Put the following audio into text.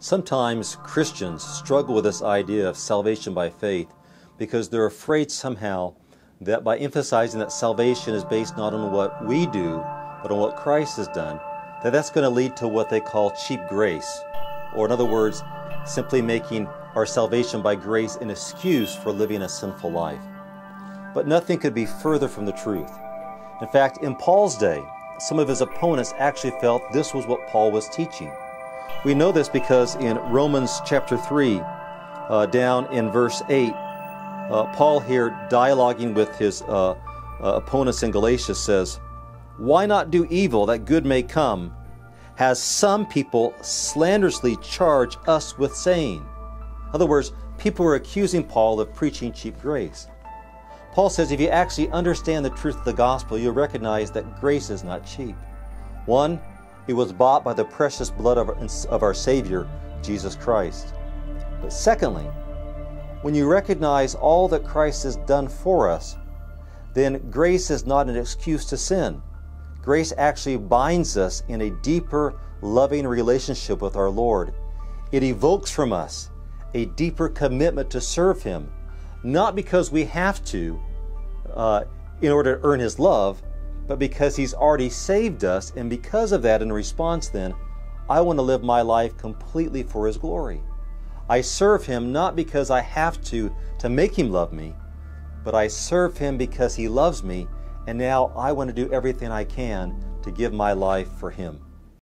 Sometimes Christians struggle with this idea of salvation by faith because they're afraid somehow that by emphasizing that salvation is based not on what we do, but on what Christ has done, that that's going to lead to what they call cheap grace, or in other words, simply making our salvation by grace an excuse for living a sinful life. But nothing could be further from the truth. In fact, in Paul's day, some of his opponents actually felt this was what Paul was teaching. We know this because in Romans chapter 3, uh, down in verse 8, uh, Paul here, dialoguing with his uh, uh, opponents in Galatia, says, Why not do evil that good may come? Has some people slanderously charged us with saying? In other words, people were accusing Paul of preaching cheap grace. Paul says if you actually understand the truth of the gospel, you'll recognize that grace is not cheap. One, it was bought by the precious blood of our, of our Savior, Jesus Christ. But secondly, when you recognize all that Christ has done for us, then grace is not an excuse to sin. Grace actually binds us in a deeper, loving relationship with our Lord. It evokes from us a deeper commitment to serve Him, not because we have to uh, in order to earn His love, but because He's already saved us, and because of that, in response, then, I want to live my life completely for His glory. I serve Him not because I have to to make Him love me, but I serve Him because He loves me, and now I want to do everything I can to give my life for Him.